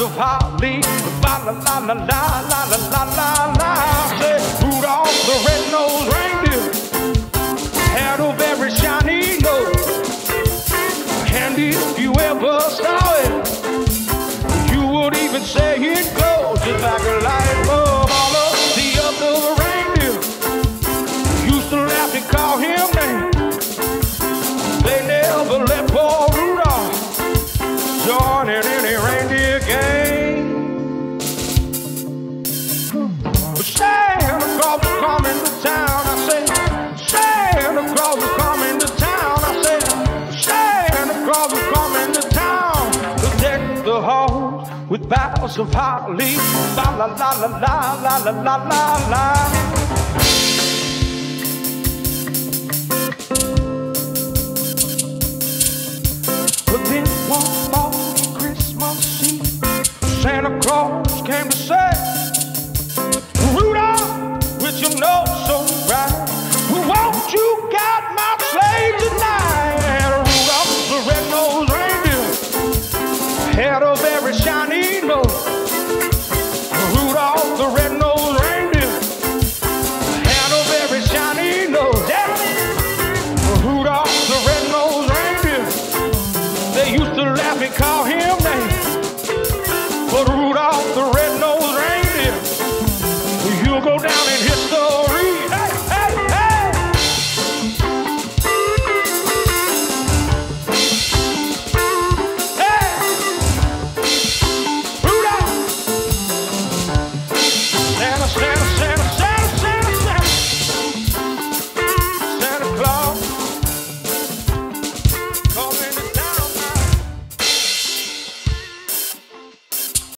of holly. La la la la la la la la la. Rudolph the red-nosed reindeer. the halls with boughs of holly. La la la la la la la la la. But then one morning, Christmas Eve, Santa Claus came to say, Rudolph, with your nose so had a very shiny nose. Rudolph the red-nosed reindeer had a very shiny nose. Yeah. Rudolph the red-nosed reindeer, they used to laugh and call him names. But Rudolph the